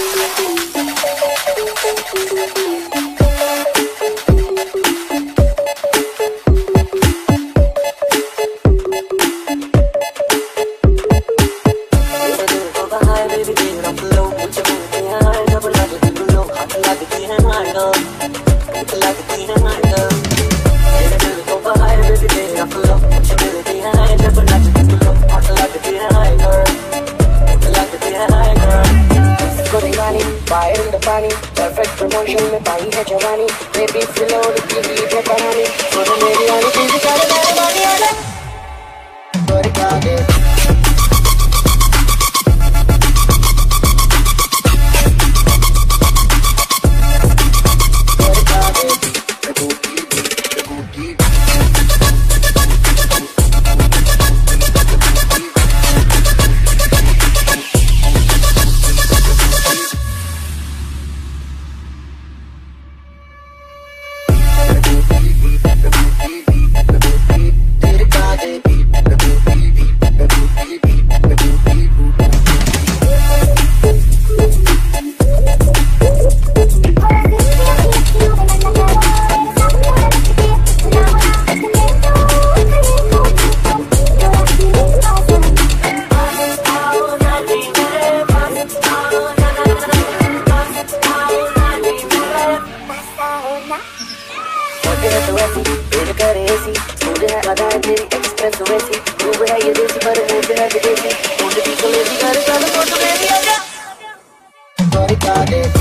Thank you. everybody.